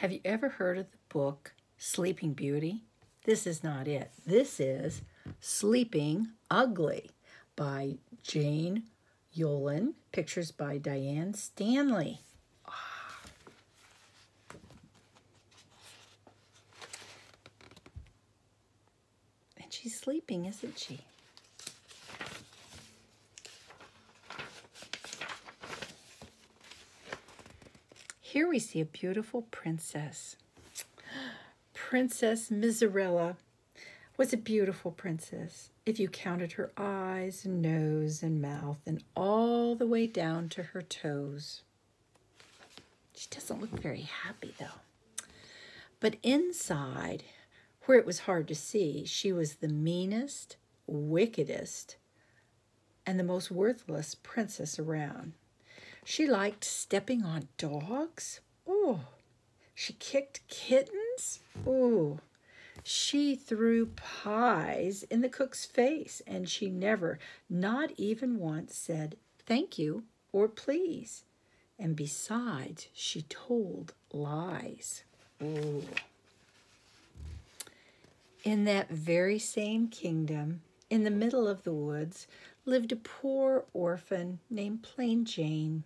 Have you ever heard of the book Sleeping Beauty? This is not it. This is Sleeping Ugly by Jane Yolen. Pictures by Diane Stanley. Ah. And she's sleeping, isn't she? Here we see a beautiful princess. Princess Miserella was a beautiful princess if you counted her eyes and nose and mouth and all the way down to her toes. She doesn't look very happy though. But inside, where it was hard to see, she was the meanest, wickedest, and the most worthless princess around. She liked stepping on dogs. Oh, she kicked kittens. Oh, she threw pies in the cook's face, and she never, not even once, said thank you or please. And besides, she told lies. Oh. In that very same kingdom, in the middle of the woods, lived a poor orphan named Plain Jane.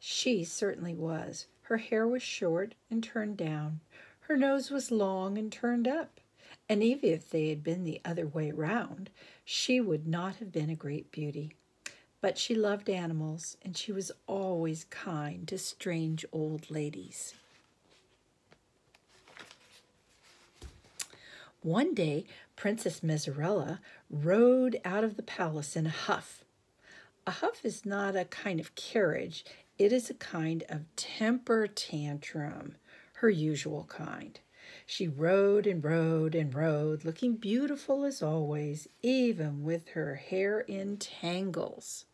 She certainly was. Her hair was short and turned down. Her nose was long and turned up. And even if they had been the other way round, she would not have been a great beauty. But she loved animals, and she was always kind to strange old ladies. One day, Princess Miserella rode out of the palace in a huff. A huff is not a kind of carriage, it is a kind of temper tantrum, her usual kind. She rode and rode and rode, looking beautiful as always, even with her hair in tangles.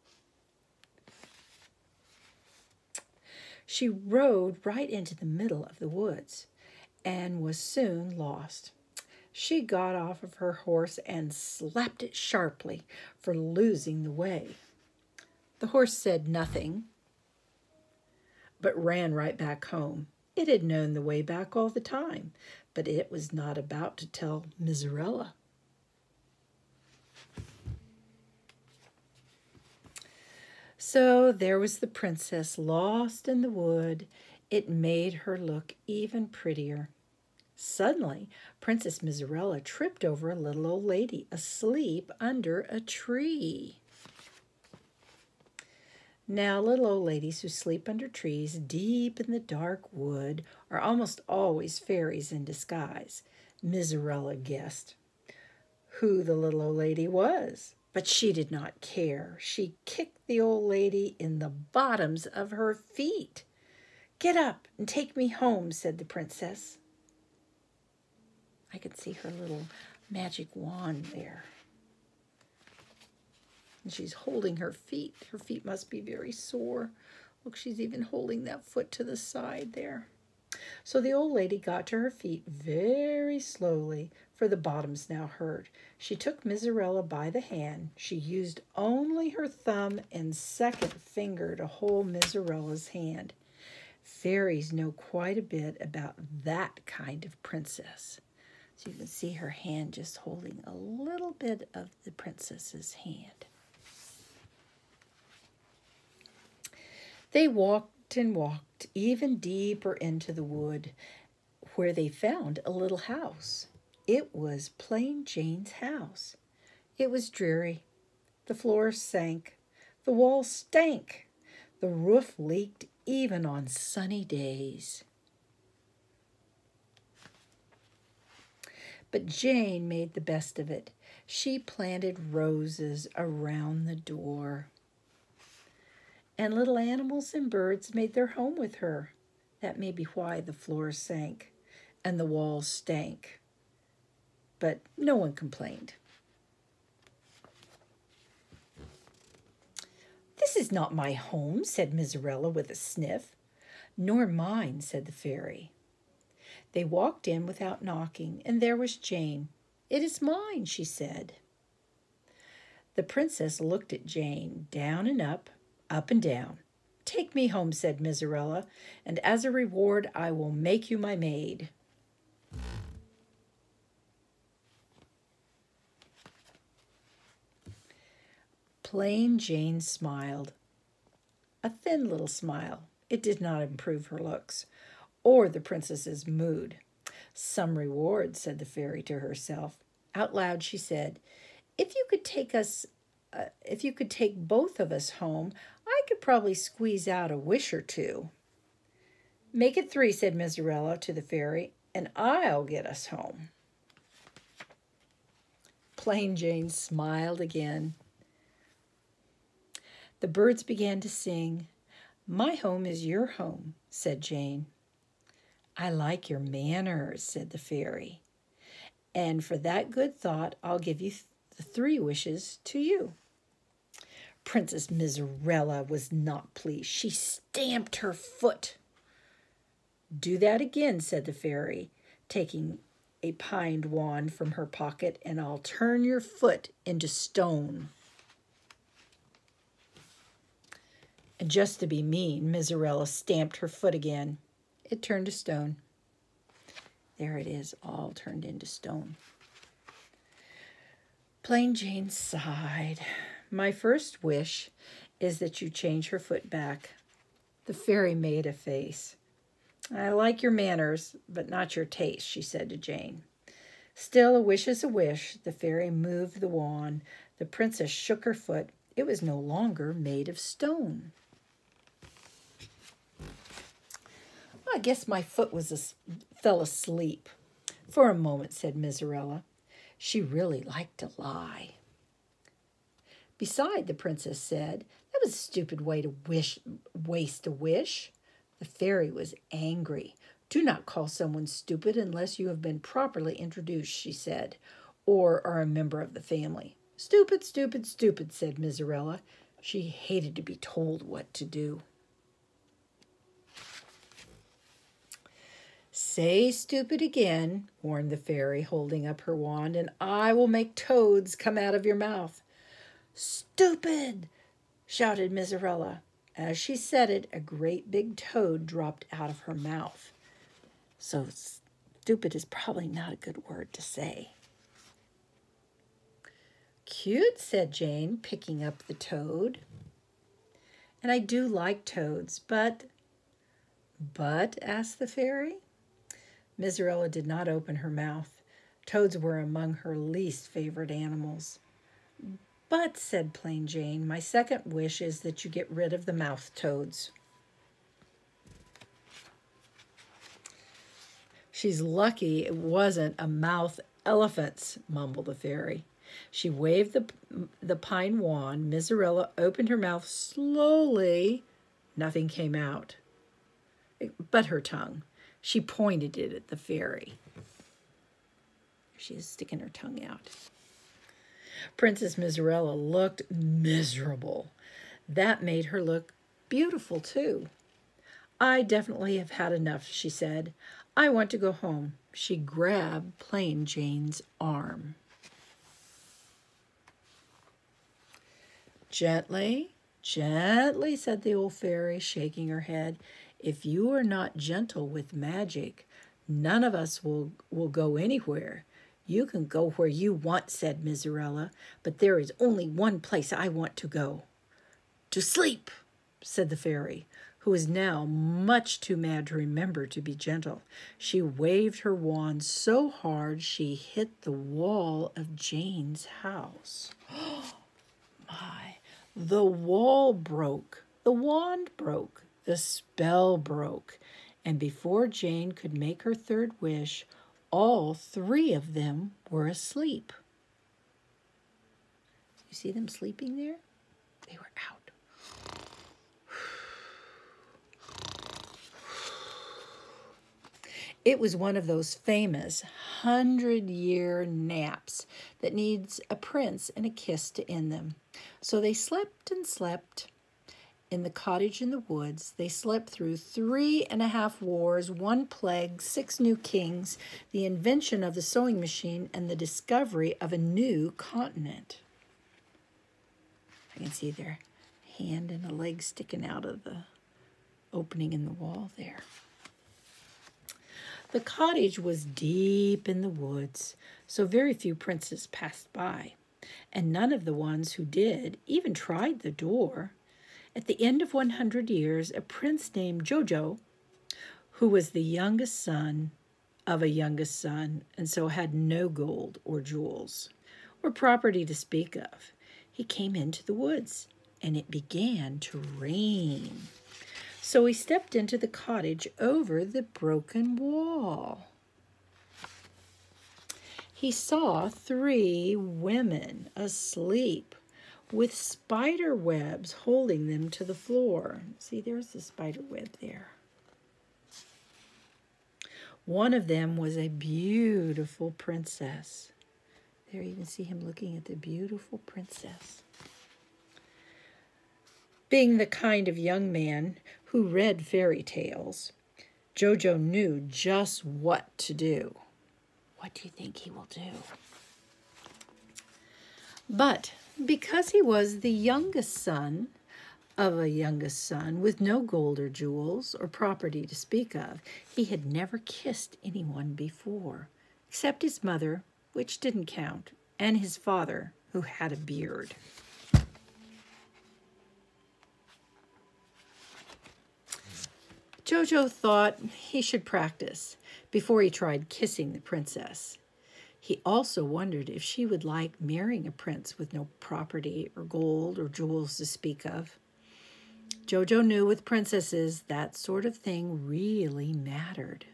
She rode right into the middle of the woods and was soon lost. She got off of her horse and slapped it sharply for losing the way. The horse said nothing, but ran right back home. It had known the way back all the time, but it was not about to tell Miserella. So there was the princess lost in the wood. It made her look even prettier. Suddenly, Princess Miserella tripped over a little old lady asleep under a tree. Now, little old ladies who sleep under trees deep in the dark wood are almost always fairies in disguise. Miserella guessed who the little old lady was, but she did not care. She kicked the old lady in the bottoms of her feet. Get up and take me home, said the princess. I could see her little magic wand there. And she's holding her feet. Her feet must be very sore. Look, she's even holding that foot to the side there. So the old lady got to her feet very slowly, for the bottoms now hurt. She took Miserella by the hand. She used only her thumb and second finger to hold Miserella's hand. Fairies know quite a bit about that kind of princess. So you can see her hand just holding a little bit of the princess's hand. They walked and walked even deeper into the wood, where they found a little house. It was plain Jane's house. It was dreary. The floor sank. The walls stank. The roof leaked even on sunny days. But Jane made the best of it. She planted roses around the door and little animals and birds made their home with her. That may be why the floor sank and the walls stank. But no one complained. This is not my home, said Miserella with a sniff. Nor mine, said the fairy. They walked in without knocking, and there was Jane. It is mine, she said. The princess looked at Jane down and up, up and down. Take me home, said Miserella, and as a reward I will make you my maid. Plain Jane smiled. A thin little smile. It did not improve her looks or the princess's mood. Some reward, said the fairy to herself. Out loud she said, If you could take us, uh, if you could take both of us home, I could probably squeeze out a wish or two. Make it three, said Miserella to the fairy, and I'll get us home. Plain Jane smiled again. The birds began to sing. My home is your home, said Jane. I like your manners, said the fairy. And for that good thought, I'll give you th- the three wishes to you. Princess Miserella was not pleased. She stamped her foot. Do that again, said the fairy, taking a pine wand from her pocket, and I'll turn your foot into stone. And just to be mean, Miserella stamped her foot again. It turned to stone. There it is, all turned into stone. Plain Jane sighed. My first wish is that you change her foot back. The fairy made a face. I like your manners, but not your taste, she said to Jane. Still, a wish is a wish. The fairy moved the wand. The princess shook her foot. It was no longer made of stone. I guess my foot was a, fell asleep. For a moment, said Miserella. She really liked to lie. Beside, the princess said, that was a stupid way to wish waste a wish. The fairy was angry. Do not call someone stupid unless you have been properly introduced, she said, or are a member of the family. Stupid, stupid, stupid, said Miserella. She hated to be told what to do. Say stupid again, warned the fairy, holding up her wand, and I will make toads come out of your mouth. Stupid! shouted Miserella. As she said it, a great big toad dropped out of her mouth. So, stupid is probably not a good word to say. Cute, said Jane, picking up the toad. And I do like toads, but. But? asked the fairy. Miserella did not open her mouth. Toads were among her least favorite animals. But, said Plain Jane, my second wish is that you get rid of the mouth toads. She's lucky it wasn't a mouth elephant's, mumbled the fairy. She waved the, the pine wand. Miserella opened her mouth slowly. Nothing came out but her tongue. She pointed it at the fairy. She is sticking her tongue out. Princess Miserella looked miserable. That made her look beautiful, too. I definitely have had enough, she said. I want to go home. She grabbed Plain Jane's arm. Gently, gently, said the old fairy, shaking her head. If you are not gentle with magic, none of us will, will go anywhere. You can go where you want, said Miserella, but there is only one place I want to go. To sleep, said the fairy, who was now much too mad to remember to be gentle. She waved her wand so hard she hit the wall of Jane's house. My, the wall broke. The wand broke. The spell broke. And before Jane could make her third wish, all three of them were asleep. You see them sleeping there? They were out. It was one of those famous hundred year naps that needs a prince and a kiss to end them. So they slept and slept in the cottage in the woods, they slept through three and a half wars, one plague, six new kings, the invention of the sewing machine, and the discovery of a new continent. I can see their hand and a leg sticking out of the opening in the wall there. The cottage was deep in the woods, so very few princes passed by, and none of the ones who did even tried the door. At the end of 100 years, a prince named Jojo, who was the youngest son of a youngest son, and so had no gold or jewels or property to speak of, he came into the woods, and it began to rain. So he stepped into the cottage over the broken wall. He saw three women asleep with spider webs holding them to the floor. See, there's the spider web there. One of them was a beautiful princess. There you can see him looking at the beautiful princess. Being the kind of young man who read fairy tales, Jojo knew just what to do. What do you think he will do? But because he was the youngest son of a youngest son with no gold or jewels or property to speak of, he had never kissed anyone before, except his mother, which didn't count, and his father, who had a beard. Jojo thought he should practice before he tried kissing the princess. He also wondered if she would like marrying a prince with no property or gold or jewels to speak of. Jojo knew with princesses that sort of thing really mattered.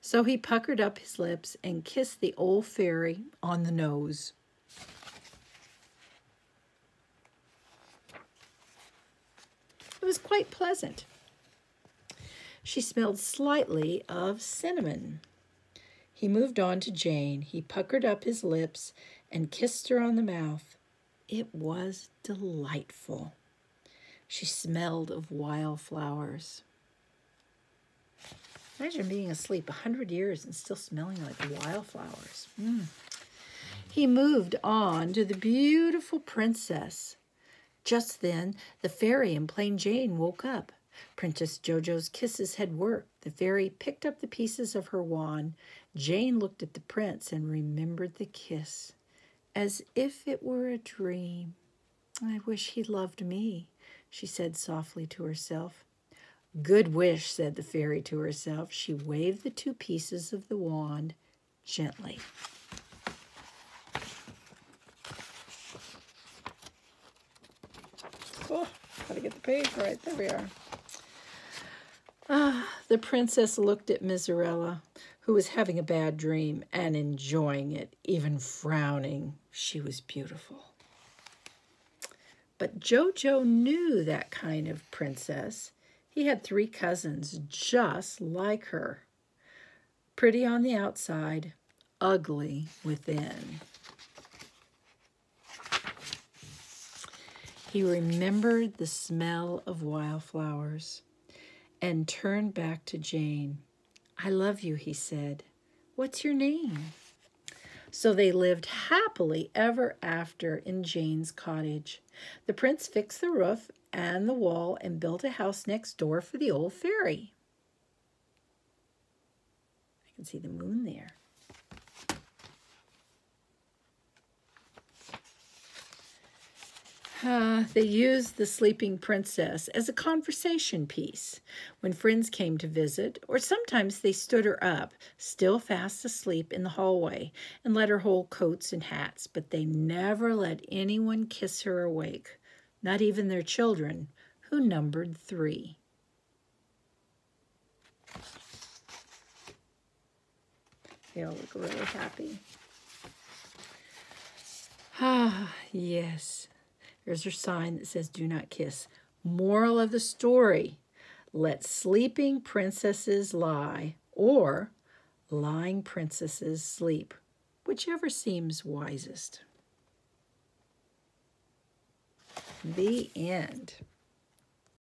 So he puckered up his lips and kissed the old fairy on the nose. It was quite pleasant. She smelled slightly of cinnamon. He moved on to Jane. He puckered up his lips and kissed her on the mouth. It was delightful. She smelled of wildflowers. Imagine being asleep a hundred years and still smelling like wildflowers. Mm. He moved on to the beautiful princess. Just then, the fairy and plain Jane woke up. Princess Jojo's kisses had worked. The fairy picked up the pieces of her wand. Jane looked at the prince and remembered the kiss, as if it were a dream. I wish he loved me, she said softly to herself. Good wish, said the fairy to herself. She waved the two pieces of the wand gently. Oh, gotta get the page right. There we are. Ah, the princess looked at Miserella, who was having a bad dream and enjoying it, even frowning. She was beautiful. But Jojo knew that kind of princess. He had three cousins just like her. Pretty on the outside, ugly within. He remembered the smell of wildflowers and turned back to Jane. I love you, he said. What's your name? So they lived happily ever after in Jane's cottage. The prince fixed the roof and the wall and built a house next door for the old fairy. I can see the moon there. Uh, they used the sleeping princess as a conversation piece when friends came to visit, or sometimes they stood her up, still fast asleep in the hallway, and let her hold coats and hats, but they never let anyone kiss her awake, not even their children, who numbered three. They all look really happy. Ah, yes. There's your sign that says do not kiss. Moral of the story, let sleeping princesses lie or lying princesses sleep, whichever seems wisest. The end.